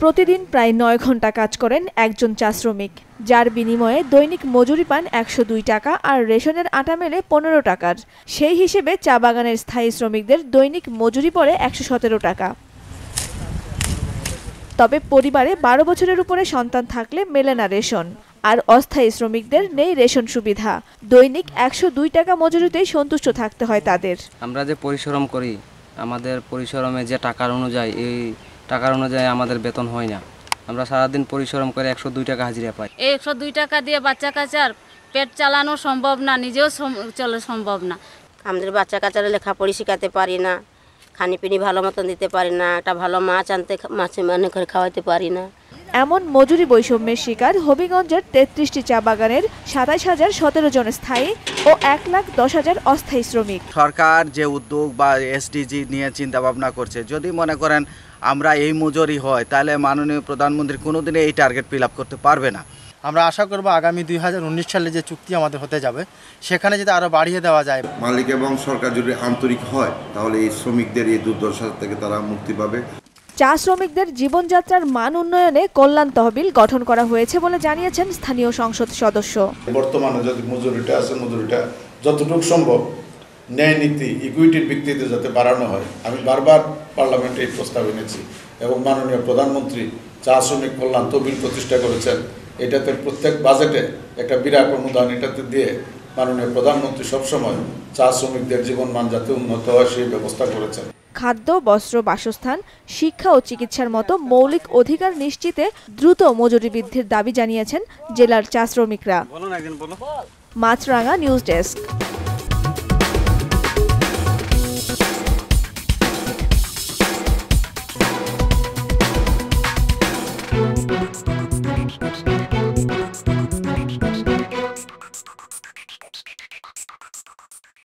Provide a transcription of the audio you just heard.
প্রতিদিন প্রায় নয় ঘণ্টা কাজ করেন একজন চা শ্রমিক যার বিনিময়ে দৈনিক মজুরি পান একশো দুই টাকা আর রেশনের আটা মেলে পনেরো টাকার। সেই হিসেবে চা বাগানের স্থায়ী শ্রমিকদের দৈনিক মজুরি পড়ে একশো সতেরো টাকা। তবে পরিবারে বারো বছরের উপরে সন্তান থাকলে মেলে না রেশন। আর অস্থায়ী শ্রমিকদের নেই রেশন সুবিধা। দৈনিক একশো দুই টাকা মজুরিতেই সন্তুষ্ট থাকতে হয় তাদের। আমরা যে পরিশ্রম করি, আমাদের পরিশ্রমে যে টাকার অনুযায়ী এই টাকার অনুযায়ী আমাদের বেতন হয় না। আমরা সারাদিন পরিশ্রম করে একশো দুই টাকা হাজিরা পাই। এই একশো দুই টাকা দিয়ে বাচ্চা কাচার পেট চালানো সম্ভব না নিজেও চলে সম্ভব না। আমাদের বাচ্চা কাচ্চারা লেখাপড়ি শেখাতে পারি না খানি পিনি ভালো মতন দিতে পারি না একটা ভালো মাছ আনতে মাছে মানে করে খাওয়াতে পারি না। এমন মজুরি বৈষম্যের শিকার হবিগঞ্জের তেত্রিশটি চা বাগানের সাতাইশ হাজার সতেরো জন স্থায়ী ও এক লাখ দশ হাজার অস্থায়ী শ্রমিক। সরকার যে উদ্যোগ বা এসডিজি নিয়ে চিন্তা ভাবনা করছে যদি মনে করেন আমরা এই মজুরি হয় তাহলে মাননীয় প্রধানমন্ত্রী কোনোদিনই এই টার্গেট ফিল আপ করতে পারবে না। আমরা আশা করব আগামী দুই হাজার উনিশ সালে যে চুক্তি আমাদের হতে যাবে সেখানে যদি আরও বাড়িয়ে দেওয়া যায়। মালিক এবং সরকার যদি আন্তরিক হয় তাহলে এই শ্রমিকদের এই দুর্দশা থেকে তারা মুক্তি পাবে। চা শ্রমিকদের জীবনযাত্রার মান উন্নয়নে কল্যাণ তহবিল গঠন করা হয়েছে বলে জানিয়েছেন স্থানীয় সংসদ সদস্য। বর্তমানে যদি মজুরিটা আছে, মজুরিটা যতটুকু সম্ভব ন্যায় নীতি ইকুইটির ভিত্তিতে যাতে বাড়ানো হয়। আমি বারবার পার্লামেন্টে এই প্রস্তাব এনেছি এবং মাননীয় প্রধানমন্ত্রী চা শ্রমিক কল্যাণ তহবিল প্রতিষ্ঠা করেছেন। এটাতে প্রত্যেক বাজেটে একটা বিরাট অনুদান এটাতে দিয়ে মাননীয় প্রধানমন্ত্রী সবসময় চা শ্রমিকদের জীবনমান যাতে উন্নত হয় সেই ব্যবস্থা করেছেন। খাদ্য বস্ত্র বাসস্থান শিক্ষা ও চিকিৎসার মতো মৌলিক অধিকার নিশ্চিতে দ্রুত মজুরি বৃদ্ধির দাবি জানিয়েছেন জেলার চা শ্রমিকরা। Maasranga news desk.